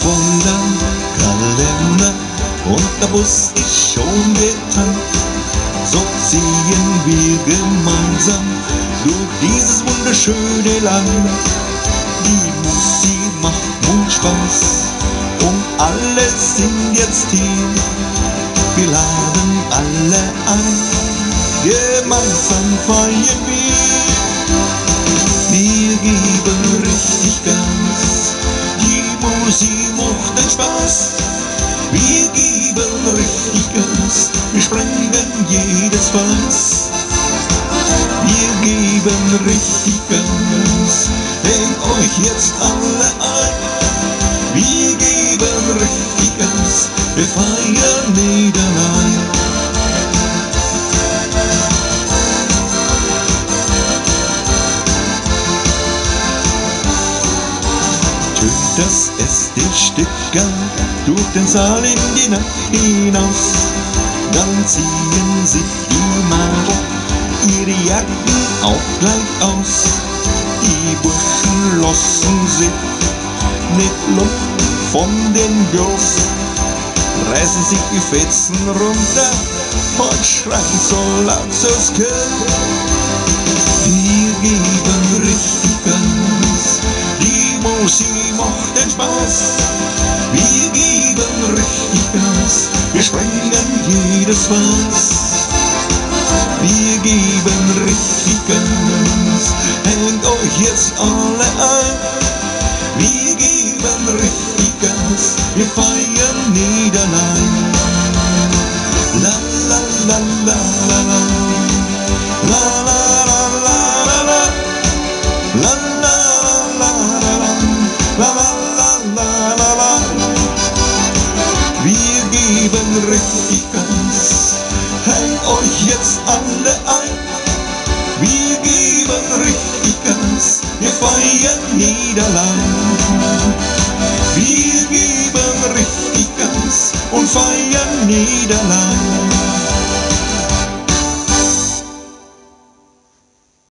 von Kalender und der Bus ist schon getan. So ziehen wir gemeinsam durch dieses wunderschöne Land. Die Musik macht nun Spaß und alle sind jetzt hier. Wir laden alle ein, gemeinsam feiern wir. Wir geben richtig Gas, die Musik. Spaß. Wir geben richtig Gas, wir sprengen jedes Fass. Wir geben richtig Gas, hängt euch jetzt alle ein. Wir geben richtig Gas, wir feiern nicht das erste Stück an, durch den Saal in die Nacht hinaus. Dann ziehen sich die Mädel ihre Jacken auch gleich aus. Die Burschen lassen sich nicht lumpen von den Girls, reißen sich die Fetzen runter und schreien so laut können. Wir geben richtig Gas, die Musik macht den Spaß. Wir geben richtig Gas, wir sprengen jedes Fass. Wir geben richtig Gas, hängt euch jetzt alle ein. Wir geben richtig Gas, wir feiern la la la la. La la la la la la. La la la la richtig Gas, hängt euch jetzt alle ein. Wir geben richtig Gas, wir feiern allein. Wir geben richtig Gas und feiern allein.